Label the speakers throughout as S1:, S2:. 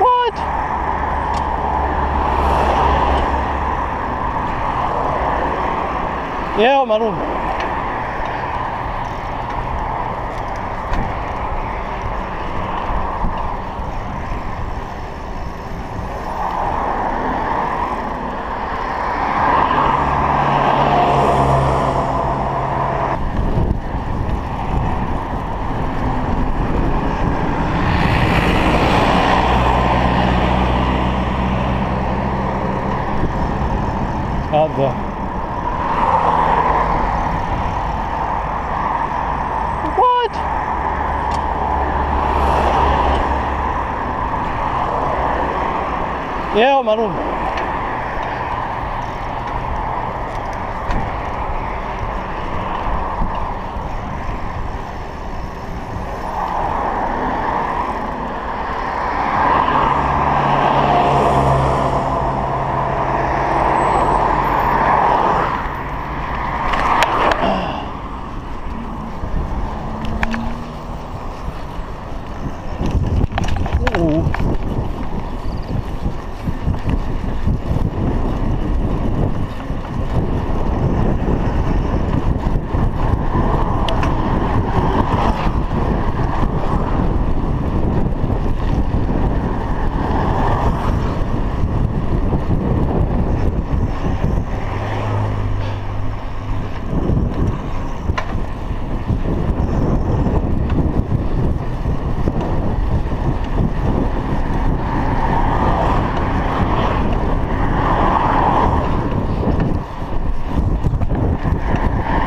S1: What? Ja, Maroon. Yeah, Maroon.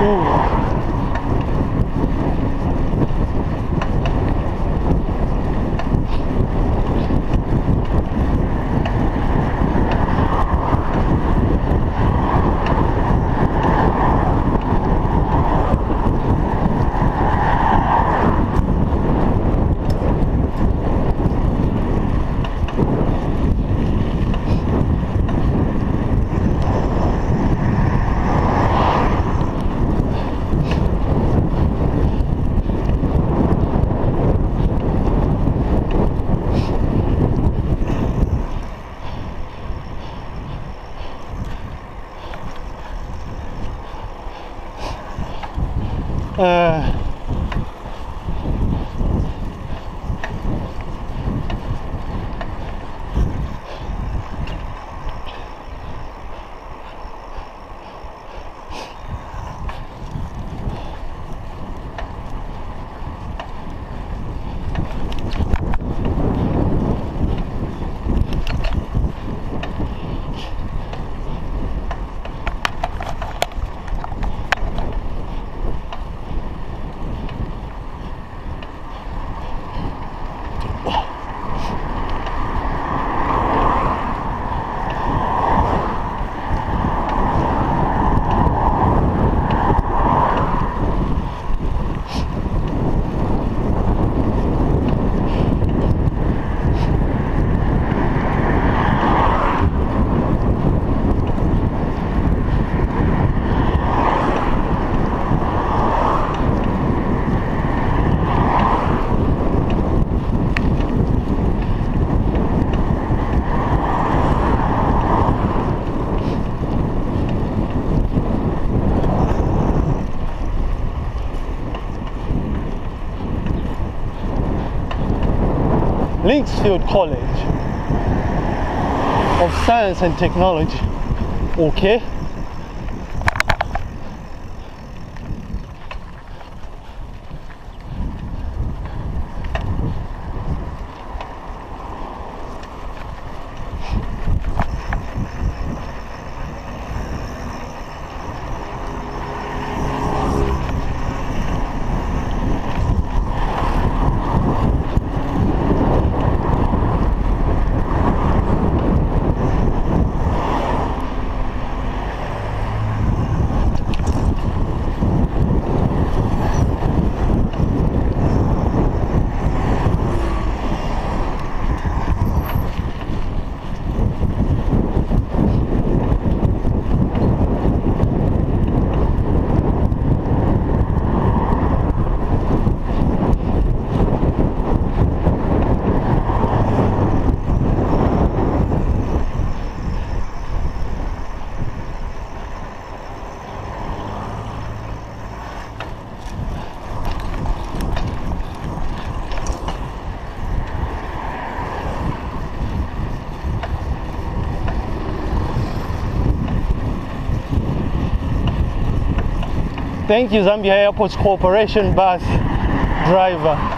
S1: Ooh. 呃 Linksfield College of Science and Technology. Okay. Thank you, Zambia Airports Corporation bus driver.